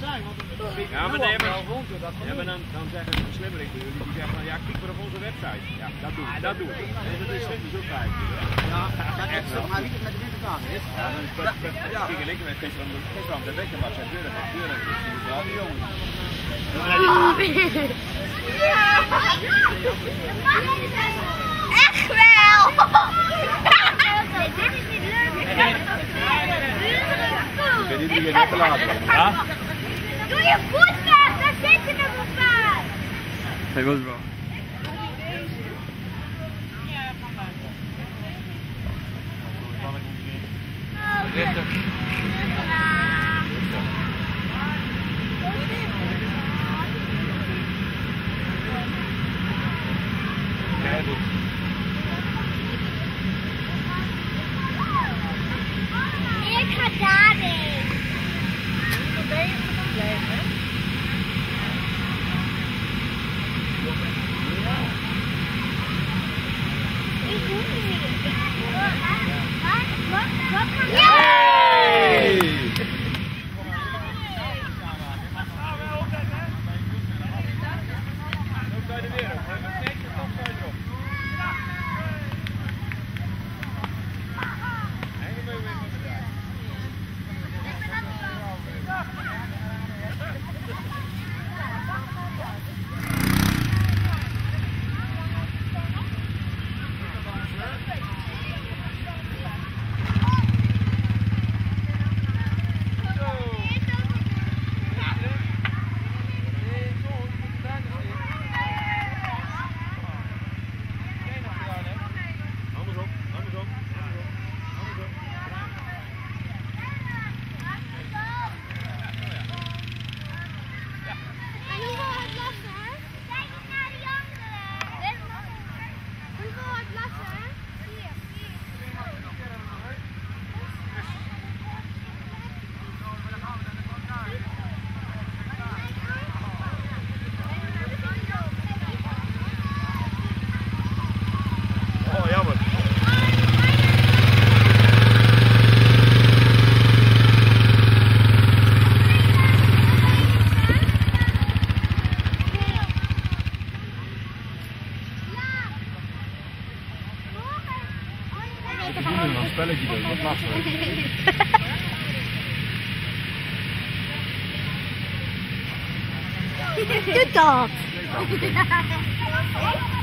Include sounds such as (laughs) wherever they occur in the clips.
Ja, maar, nee, maar, ja, maar dan, dan zeggen ze slimmerik bij jullie, die zeggen van ja, kijk maar op onze website. Ja, dat doen we, dat doen we. En dat is slim, dus ook kijken. Ja, dat is zo. Maar wie het met de winterkaan is. Ja, dan is het kijk ik met gisteren gisteren de wekker was, zijn deuren deuren, dus die wel die jongen. Echt wel! Dit is niet leuk. Ik weet niet te laat Do you put that? That's it in the bag. There goes bro. Yeah, spellen Good dog. Good (laughs) dog.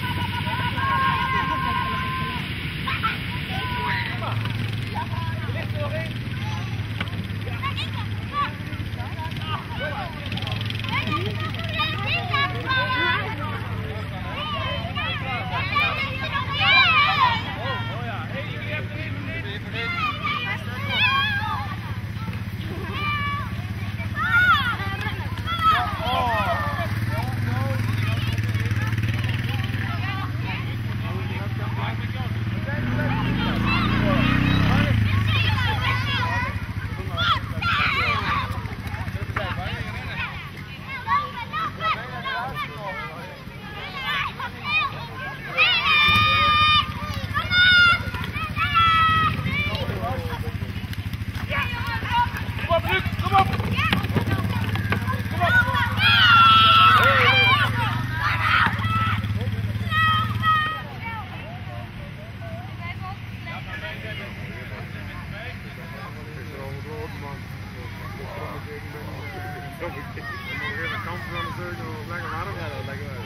Kom weer een kant van de zeugen, lekker warm. Ja, dat lekker warm.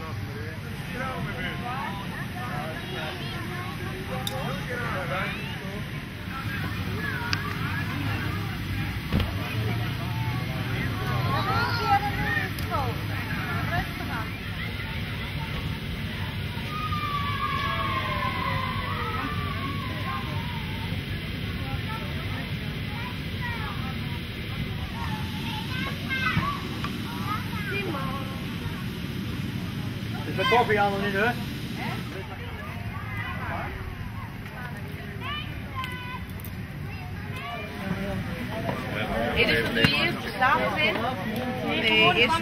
Laten we weer. Koffie al nog niet, hè? Nee, dus wat doe je eerst? Slapen Nee, eerst.